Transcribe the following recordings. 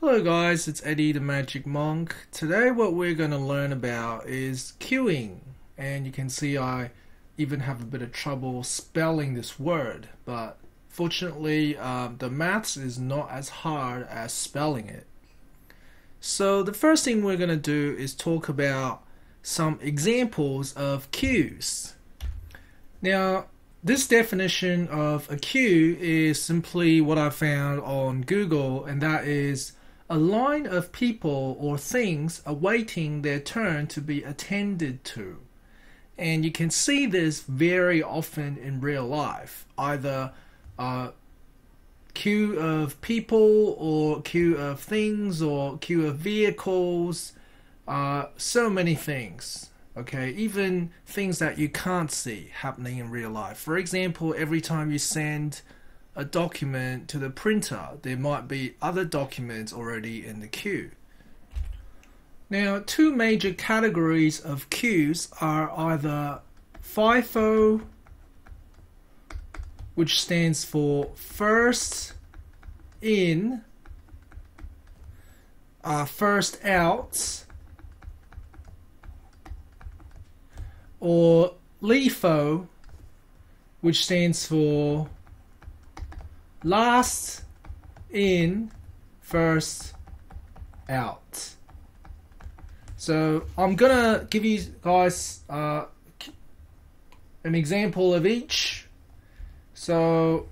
Hello guys, it's Eddie the Magic Monk. Today what we're going to learn about is queuing. And you can see I even have a bit of trouble spelling this word, but fortunately um, the maths is not as hard as spelling it. So the first thing we're going to do is talk about some examples of queues. Now, this definition of a queue is simply what I found on Google, and that is a line of people or things awaiting their turn to be attended to. And you can see this very often in real life, either a queue of people or queue of things or queue of vehicles, uh, so many things okay even things that you can't see happening in real life for example every time you send a document to the printer there might be other documents already in the queue. Now two major categories of queues are either FIFO which stands for first in uh, first out or LIFO, which stands for last in, first out. So I'm gonna give you guys uh, an example of each. So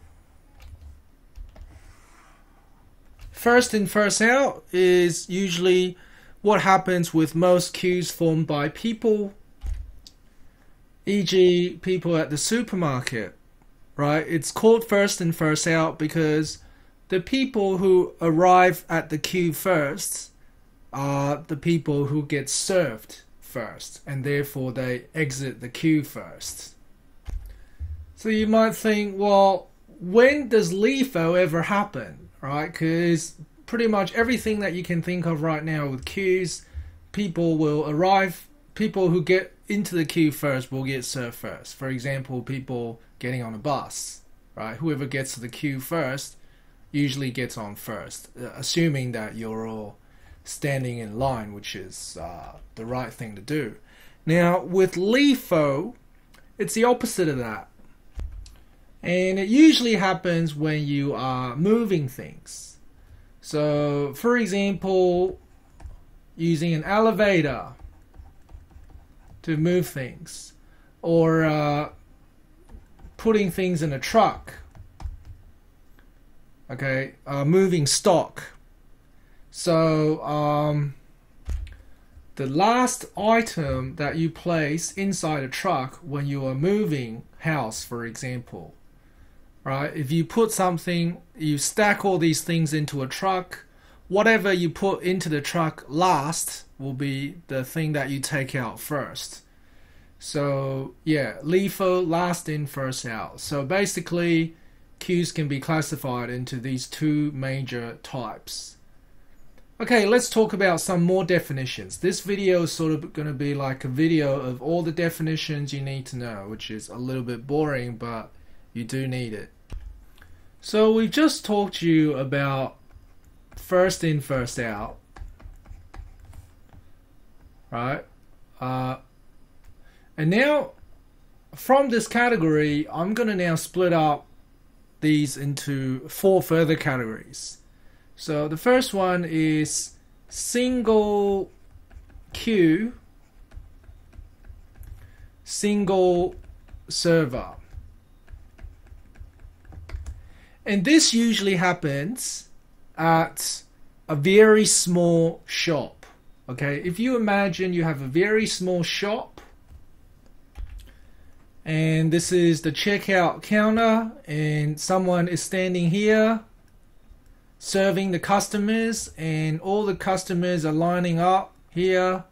first in, first out is usually what happens with most queues formed by people e.g., people at the supermarket, right? It's called first in, first out because the people who arrive at the queue first are the people who get served first, and therefore they exit the queue first. So you might think, well, when does LIFO ever happen, right? Because pretty much everything that you can think of right now with queues, people will arrive, people who get into the queue first will get served first. For example, people getting on a bus, right? Whoever gets to the queue first usually gets on first, uh, assuming that you're all standing in line, which is uh, the right thing to do. Now, with LIFO, it's the opposite of that. And it usually happens when you are moving things. So, for example, using an elevator to move things, or uh, putting things in a truck. Okay, uh, moving stock. So um, the last item that you place inside a truck when you are moving house, for example, right? If you put something, you stack all these things into a truck. Whatever you put into the truck last will be the thing that you take out first. So yeah, LIFO last in first out. So basically, queues can be classified into these two major types. Okay, let's talk about some more definitions. This video is sort of going to be like a video of all the definitions you need to know, which is a little bit boring, but you do need it. So we've just talked to you about first in, first out. Right? Uh, and now, from this category, I'm going to now split up these into four further categories. So the first one is single queue, single server. And this usually happens at a very small shop. Okay, if you imagine you have a very small shop and this is the checkout counter and someone is standing here serving the customers and all the customers are lining up here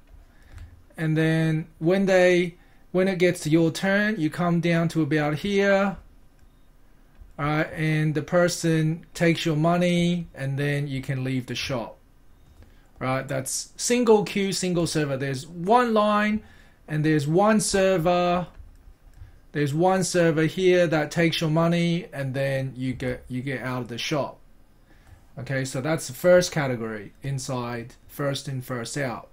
and then when they when it gets to your turn you come down to about here alright and the person takes your money and then you can leave the shop right? That's single queue single server. There's one line and there's one server. There's one server here that takes your money and then you get you get out of the shop. Okay, so that's the first category inside first in first out.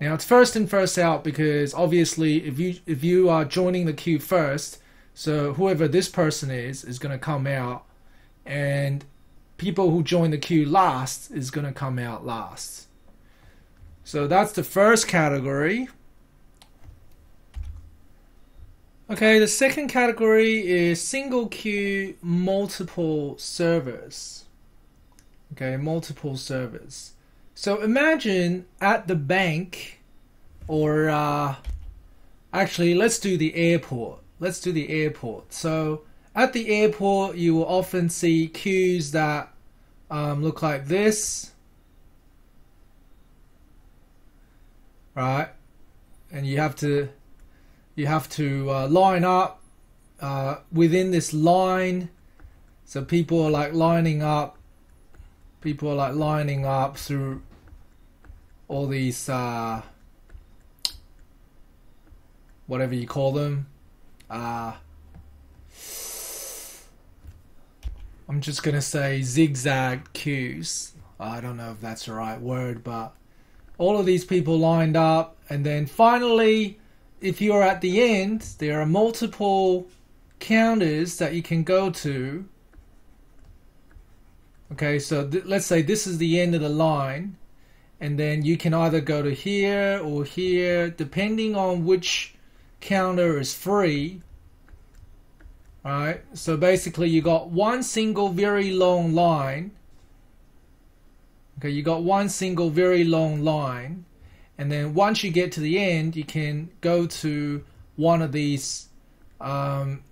Now it's first in first out because obviously if you if you are joining the queue first, so whoever this person is is going to come out and people who join the queue last is going to come out last. So that's the first category. Okay, the second category is single queue multiple servers. Okay, multiple servers. So imagine at the bank or uh, actually let's do the airport. Let's do the airport. So at the airport, you will often see queues that um, look like this, right? And you have to you have to uh, line up uh, within this line. So people are like lining up. People are like lining up through all these uh, whatever you call them. Uh, I'm just gonna say zigzag queues. I don't know if that's the right word, but all of these people lined up, and then finally, if you're at the end, there are multiple counters that you can go to. Okay, so let's say this is the end of the line, and then you can either go to here or here, depending on which counter is free Right, so basically you got one single very long line. Okay, you got one single very long line, and then once you get to the end, you can go to one of these um,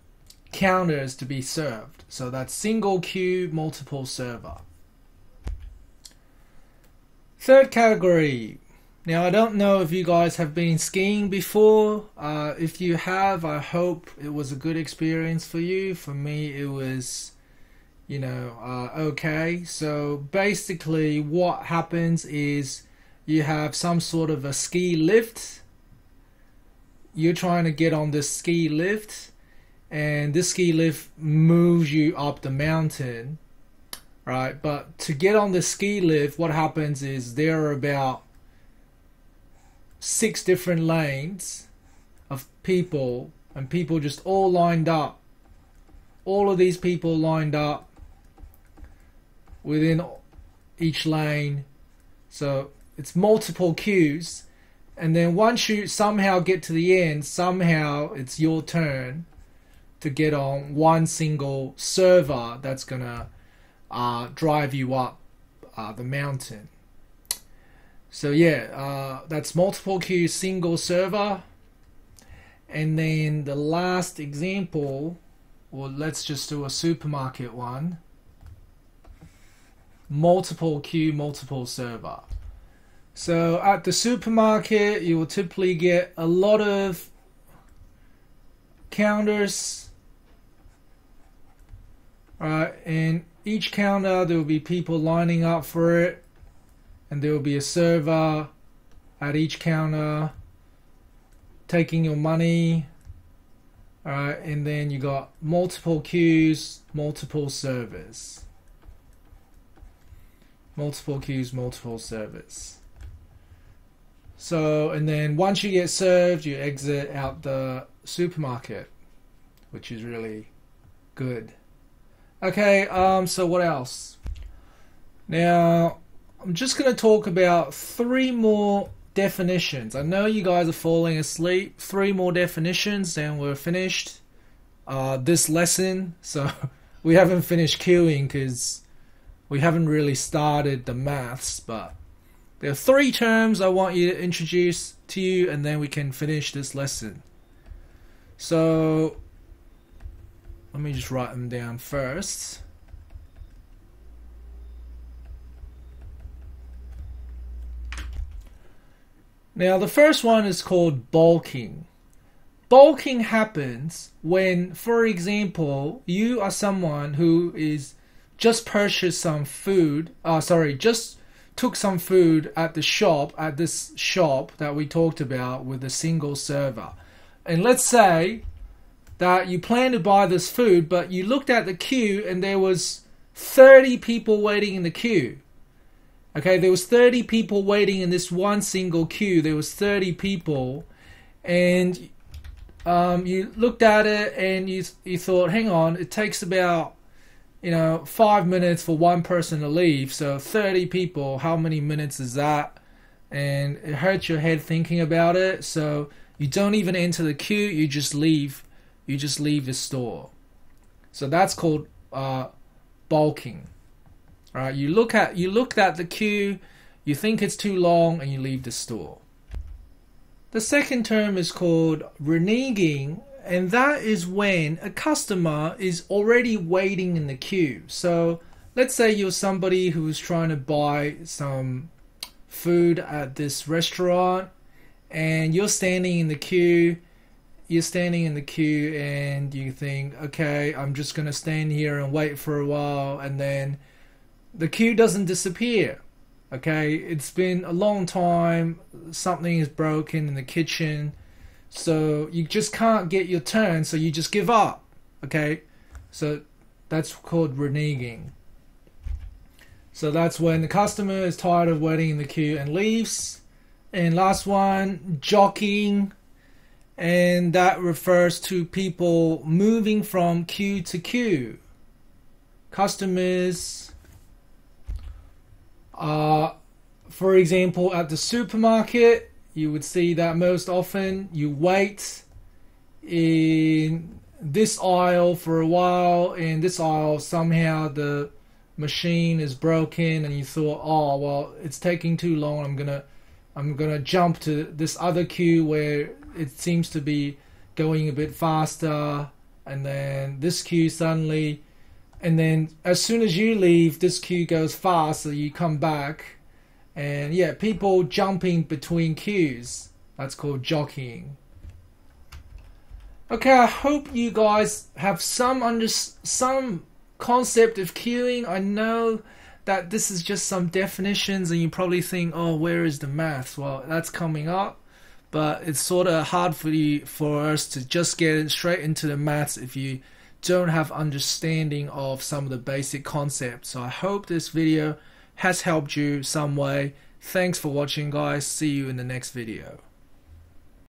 counters to be served. So that's single queue, multiple server. Third category, now, I don't know if you guys have been skiing before. Uh, if you have, I hope it was a good experience for you. For me, it was, you know, uh, okay. So basically, what happens is you have some sort of a ski lift. You're trying to get on this ski lift, and this ski lift moves you up the mountain, right? But to get on the ski lift, what happens is there are about six different lanes of people and people just all lined up. All of these people lined up within each lane. So it's multiple queues. And then once you somehow get to the end, somehow it's your turn to get on one single server that's going to uh, drive you up uh, the mountain. So yeah, uh, that's multiple queue single server. And then the last example, well, let's just do a supermarket one. Multiple queue, multiple server. So at the supermarket, you will typically get a lot of counters. Right, and each counter there will be people lining up for it and there will be a server at each counter taking your money Alright, and then you got multiple queues, multiple servers. Multiple queues, multiple servers. So, and then once you get served, you exit out the supermarket, which is really good. Okay, um, so what else? Now, I'm just going to talk about three more definitions. I know you guys are falling asleep. Three more definitions, and we're finished uh, this lesson. So we haven't finished queuing because we haven't really started the maths. But there are three terms I want you to introduce to you, and then we can finish this lesson. So let me just write them down first. Now, the first one is called baulking. Baulking happens when, for example, you are someone who is just purchased some food, uh, sorry, just took some food at the shop, at this shop that we talked about with a single server. And let's say that you plan to buy this food, but you looked at the queue and there was 30 people waiting in the queue. Okay, there was 30 people waiting in this one single queue. There was 30 people, and um, you looked at it and you you thought, hang on, it takes about you know five minutes for one person to leave. So 30 people, how many minutes is that? And it hurts your head thinking about it. So you don't even enter the queue. You just leave. You just leave the store. So that's called uh, baulking. Right? You look at you look at the queue, you think it's too long, and you leave the store. The second term is called reneging, and that is when a customer is already waiting in the queue. So let's say you're somebody who's trying to buy some food at this restaurant and you're standing in the queue you're standing in the queue and you think okay i'm just going to stand here and wait for a while and then the queue doesn't disappear. Okay, it's been a long time. Something is broken in the kitchen, so you just can't get your turn. So you just give up. Okay, so that's called reneging. So that's when the customer is tired of waiting in the queue and leaves. And last one, jockeying. And that refers to people moving from queue to queue. Customers uh, for example, at the supermarket, you would see that most often you wait in this aisle for a while. In this aisle, somehow the machine is broken, and you thought, "Oh, well, it's taking too long. I'm gonna, I'm gonna jump to this other queue where it seems to be going a bit faster." And then this queue suddenly and then as soon as you leave, this queue goes fast, so you come back, and yeah, people jumping between queues. That's called jockeying. Okay, I hope you guys have some under some concept of queuing. I know that this is just some definitions, and you probably think, "Oh, where is the math?" Well, that's coming up, but it's sort of hard for you for us to just get straight into the maths if you don't have understanding of some of the basic concepts. So I hope this video has helped you some way. Thanks for watching guys. See you in the next video.